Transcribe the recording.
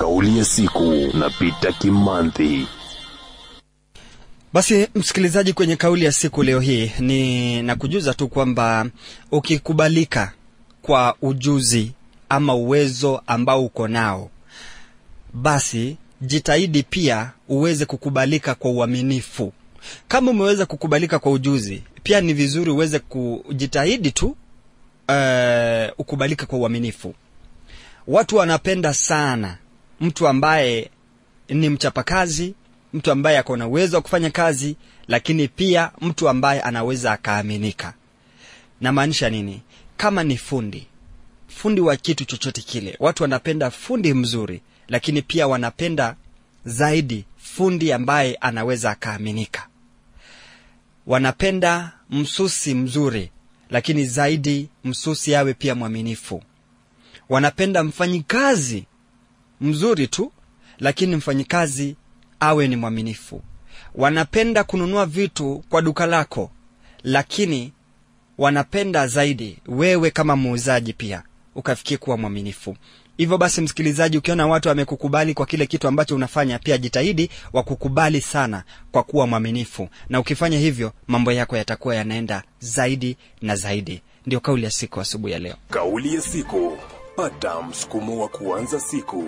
Kauli ya siku na pita Kimanthi. Basi msikilizaji, kwenye kauli ya siku leo hii ni nakujuza tu kwamba ukikubalika kwa ujuzi ama uwezo ambao uko nao, basi jitahidi pia uweze kukubalika kwa uaminifu. Kama umeweza kukubalika kwa ujuzi, pia ni vizuri uweze kujitahidi tu uh, ukubalika kwa uaminifu. Watu wanapenda sana mtu ambaye ni mchapakazi, mtu ambaye ako na uwezo wa kufanya kazi, lakini pia mtu ambaye anaweza akaaminika. Namaanisha nini? Kama ni fundi, fundi wa kitu chochote kile, watu wanapenda fundi mzuri, lakini pia wanapenda zaidi fundi ambaye anaweza akaaminika. Wanapenda msusi mzuri, lakini zaidi msusi awe pia mwaminifu. Wanapenda mfanyikazi mzuri tu, lakini mfanyikazi awe ni mwaminifu. Wanapenda kununua vitu kwa duka lako, lakini wanapenda zaidi wewe kama muuzaji pia ukafikie kuwa mwaminifu. Hivyo basi, msikilizaji, ukiona watu wamekukubali kwa kile kitu ambacho unafanya, pia jitahidi wakukubali sana kwa kuwa mwaminifu, na ukifanya hivyo mambo yako yatakuwa yanaenda zaidi na zaidi. Ndio kauli ya siku asubuhi ya leo. Kauli ya siku. Pata msukumo wa kuanza siku.